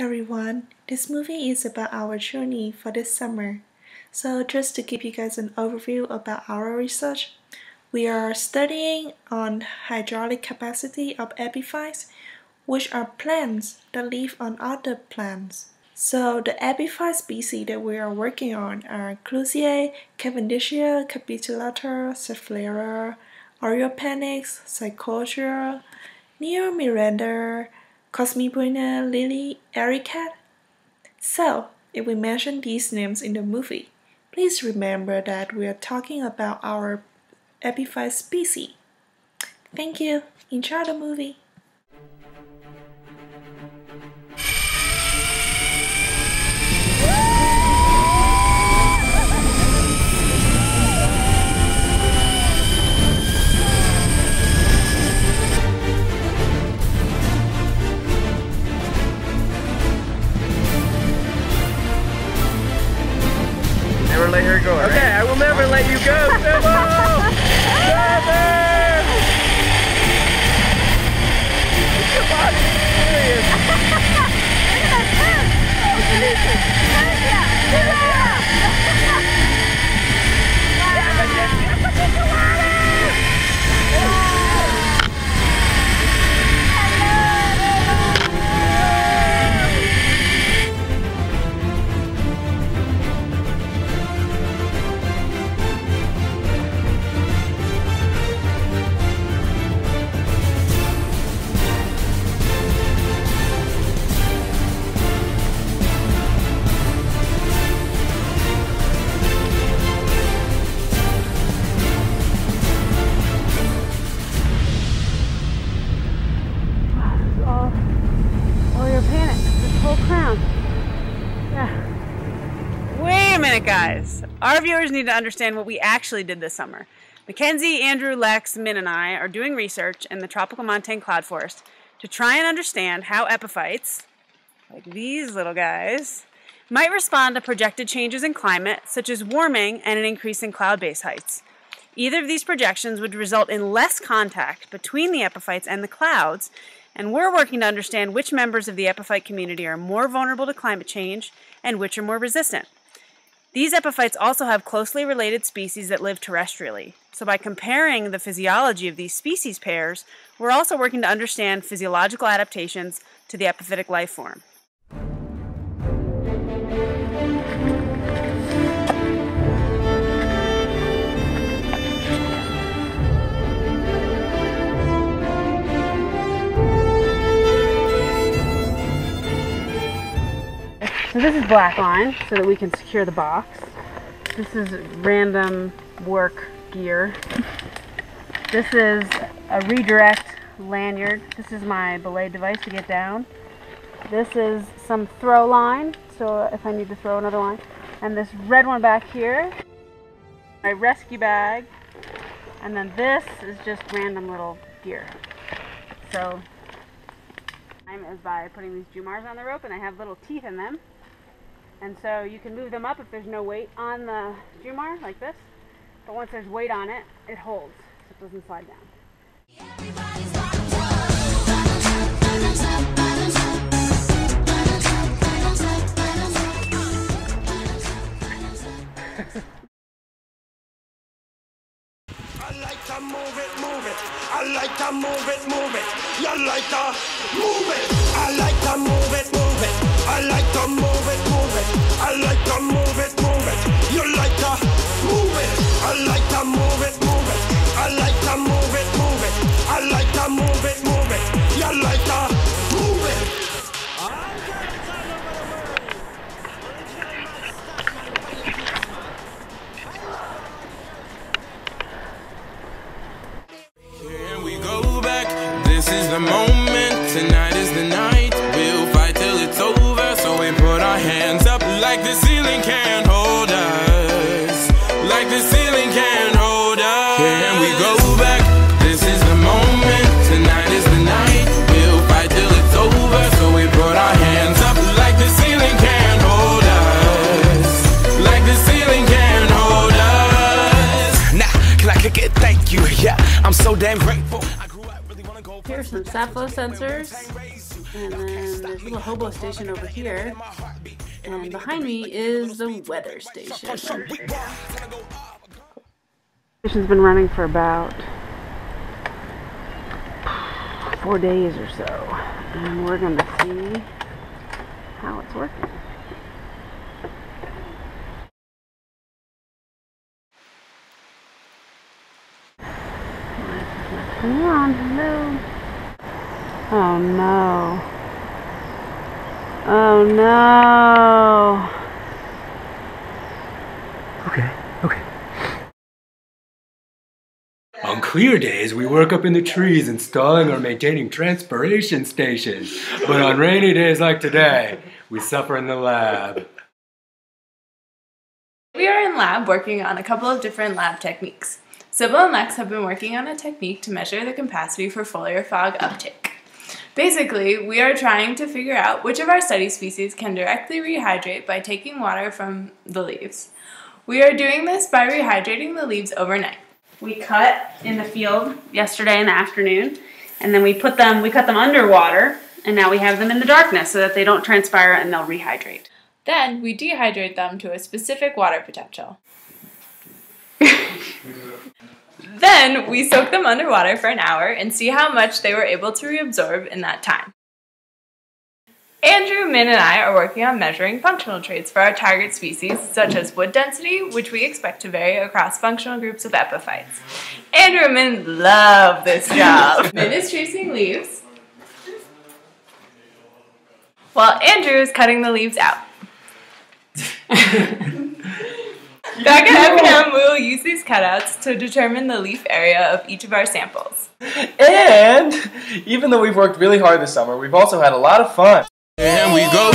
everyone. This movie is about our journey for this summer. So, just to give you guys an overview about our research, we are studying on hydraulic capacity of epiphytes, which are plants that live on other plants. So, the epiphyte species that we are working on are Clusiae, Cavendishia, Capitulata, Schefflera, Oreopanax, Psychotria, Neo Miranda, Cosmibuena, Lily, Ericat. So, if we mention these names in the movie, please remember that we are talking about our epiphyte species. Thank you. Enjoy the movie. Our viewers need to understand what we actually did this summer. Mackenzie, Andrew, Lex, Min, and I are doing research in the tropical montane cloud forest to try and understand how epiphytes, like these little guys, might respond to projected changes in climate, such as warming and an increase in cloud base heights. Either of these projections would result in less contact between the epiphytes and the clouds, and we're working to understand which members of the epiphyte community are more vulnerable to climate change and which are more resistant. These epiphytes also have closely related species that live terrestrially. So, by comparing the physiology of these species pairs, we're also working to understand physiological adaptations to the epiphytic life form. So this is black line so that we can secure the box. This is random work gear. This is a redirect lanyard. This is my belay device to get down. This is some throw line, so if I need to throw another line. And this red one back here, my rescue bag. And then this is just random little gear. So time is by putting these Jumars on the rope and they have little teeth in them. And so you can move them up if there's no weight on the Jumar, like this. But once there's weight on it, it holds, so it doesn't slide down. I like to move it, move it. I like to move it, move it. You like to move it. This is the moment. Tonight is the night. We'll fight till it's over. So we put our hands up like the ceiling can't hold us. Like the ceiling can't hold us. Here we go back. This is the moment. Tonight is the night. We'll fight till it's over. So we put our hands up like the ceiling can't hold us. Like the ceiling can't hold us. Nah, can I kick it? Thank you. Yeah, I'm so damn grateful. Here's some sap flow sensors. And then there's a little hobo station over here. And behind me is the weather station. Station's been running for about four days or so. And we're gonna see how it's working. Come on, hello. Oh no. Oh no. Okay, okay. On clear days, we work up in the trees installing or maintaining transpiration stations. But on rainy days like today, we suffer in the lab. We are in lab working on a couple of different lab techniques. Sybil and Lex have been working on a technique to measure the capacity for foliar fog uptake. Basically, we are trying to figure out which of our study species can directly rehydrate by taking water from the leaves. We are doing this by rehydrating the leaves overnight. We cut in the field yesterday in the afternoon, and then we put them, we cut them underwater, and now we have them in the darkness so that they don't transpire and they'll rehydrate. Then we dehydrate them to a specific water potential. Then we soak them underwater for an hour and see how much they were able to reabsorb in that time. Andrew, Min, and I are working on measuring functional traits for our target species, such as wood density, which we expect to vary across functional groups of epiphytes. Andrew and Min love this job. Min is tracing leaves, while Andrew is cutting the leaves out. Back at M&M, we will use these cutouts to determine the leaf area of each of our samples. And even though we've worked really hard this summer, we've also had a lot of fun. And we go